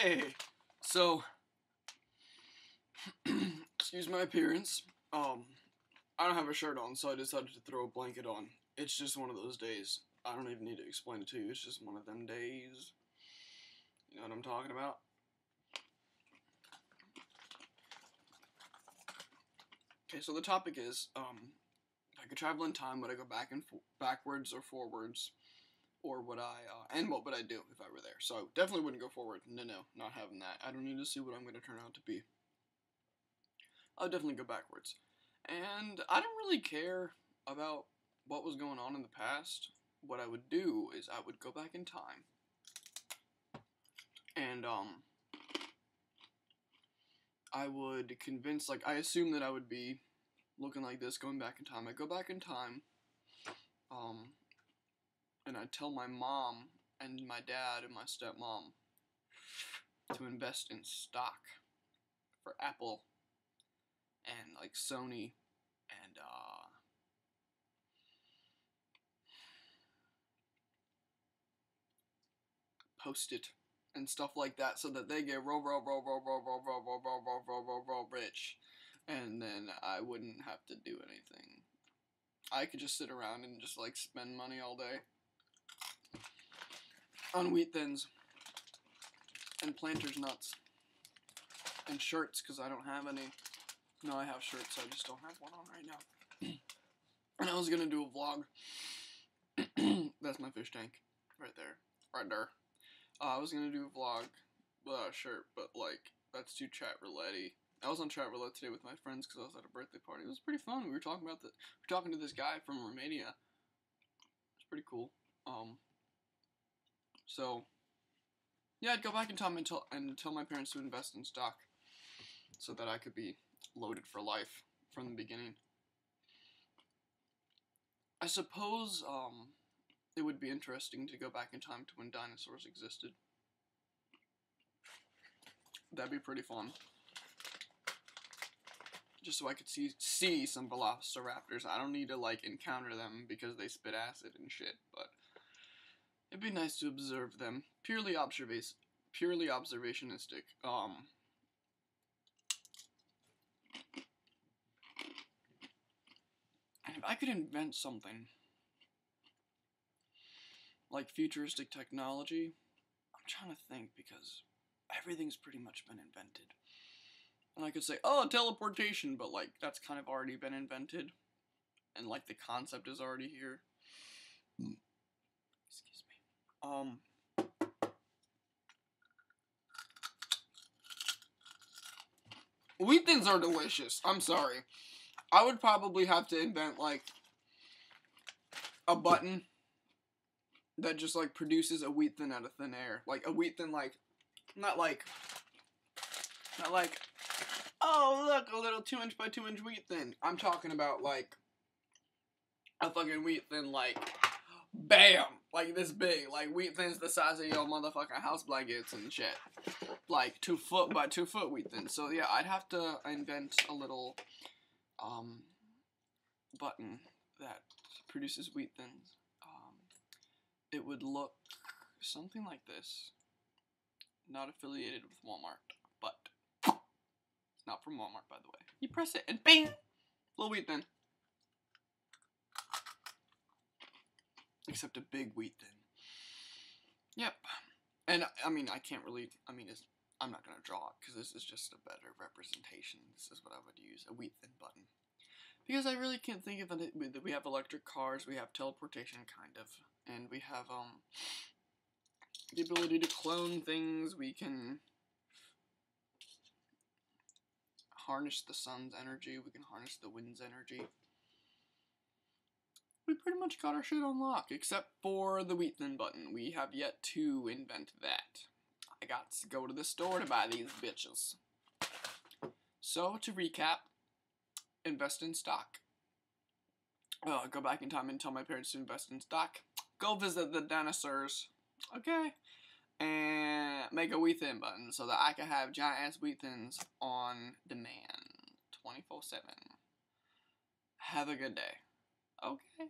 Hey, so, excuse my appearance. Um, I don't have a shirt on, so I decided to throw a blanket on. It's just one of those days. I don't even need to explain it to you. It's just one of them days. You know what I'm talking about? Okay, so the topic is, um, I could travel in time, would I go back and backwards or forwards? Or would I, uh, and what would I do if I were there? So definitely wouldn't go forward. No, no, not having that. I don't need to see what I'm going to turn out to be. I'll definitely go backwards. And I don't really care about what was going on in the past. What I would do is I would go back in time. And, um, I would convince, like, I assume that I would be looking like this going back in time. I go back in time, um, and I tell my mom and my dad and my stepmom to invest in stock for Apple and like Sony and uh post it and stuff like that so that they get roll roll roll roll roll roll roll roll roll roll roll roll roll rich and then I wouldn't have to do anything. I could just sit around and just like spend money all day on wheat thins and planters nuts and shirts because I don't have any. No, I have shirts. I just don't have one on right now. and I was gonna do a vlog. That's my fish tank right there, right there. Uh, I was gonna do a vlog without a shirt, but like that's too chat roulette I was on chat roulette today with my friends because I was at a birthday party. It was pretty fun. We were talking about the, we were talking to this guy from Romania. It's pretty cool. Um, so, yeah, I'd go back in time and tell, and tell my parents to invest in stock so that I could be loaded for life from the beginning. I suppose um, it would be interesting to go back in time to when dinosaurs existed. That'd be pretty fun. Just so I could see see some velociraptors. I don't need to like encounter them because they spit acid and shit, but It'd be nice to observe them. Purely observation, purely observationistic. Um. And if I could invent something like futuristic technology, I'm trying to think because everything's pretty much been invented. And I could say, oh, teleportation, but like that's kind of already been invented. And like the concept is already here. Me. Um. Wheat thins are delicious. I'm sorry. I would probably have to invent like a button that just like produces a wheat thin out of thin air. Like a wheat thin like not like not like oh look a little two inch by two inch wheat thin. I'm talking about like a fucking wheat thin like bam, like this big, like wheat thins the size of your motherfucking house blankets and shit, like two foot by two foot wheat thins. So yeah, I'd have to invent a little um button that produces wheat thins. Um, it would look something like this. Not affiliated with Walmart, but not from Walmart, by the way. You press it and bing, little wheat thin. Except a big wheat thin. Yep. And I mean, I can't really. I mean, it's, I'm not gonna draw it because this is just a better representation. This is what I would use a wheat thin button because I really can't think of it. We have electric cars, we have teleportation, kind of, and we have um the ability to clone things. We can harness the sun's energy. We can harness the wind's energy pretty much got our shit on lock, except for the wheat thin button. We have yet to invent that. I got to go to the store to buy these bitches. So, to recap, invest in stock. Uh, go back in time and tell my parents to invest in stock. Go visit the dinosaurs. Okay. And make a wheat thin button so that I can have giant ass wheat thins on demand 24 7. Have a good day. Okay.